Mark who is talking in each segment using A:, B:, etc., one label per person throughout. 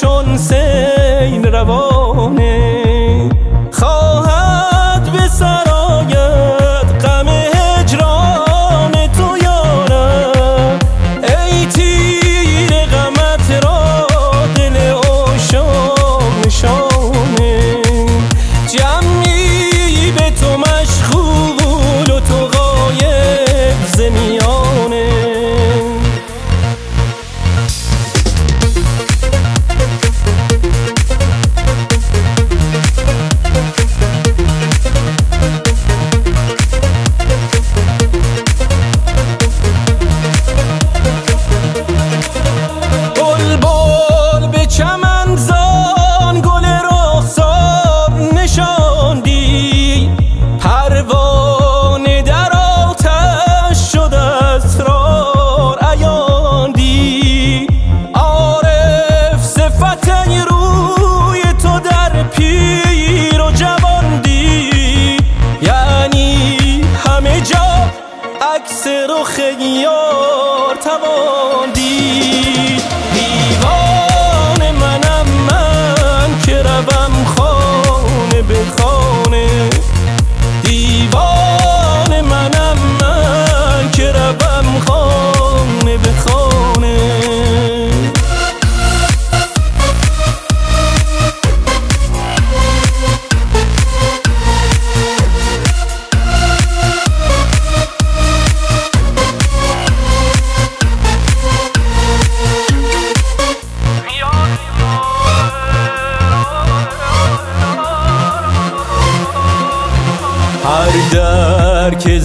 A: چون سیل روان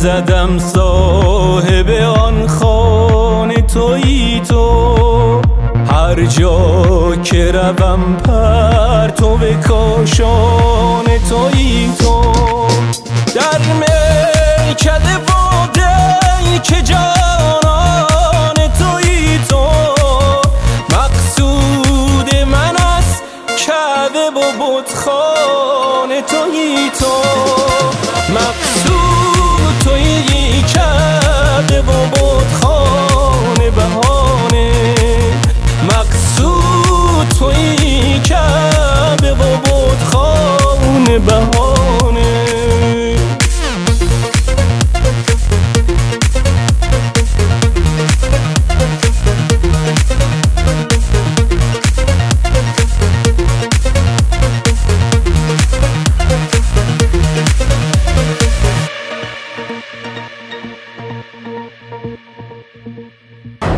A: زدم صاحب آن خانه تویی تو. هر جا که روم پر تو به کاشان تویی تو. در میکده بوده که جانان تویی تو. مقصود من است کعبه و بودخان تویی تو. あっ!